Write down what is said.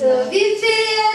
So we feel